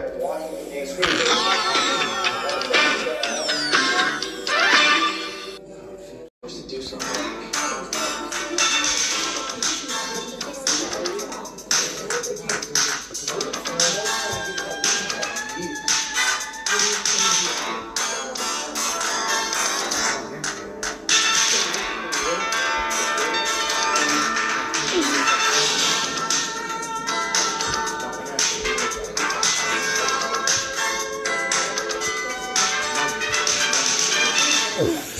there watching and screaming. To do something. Ooh.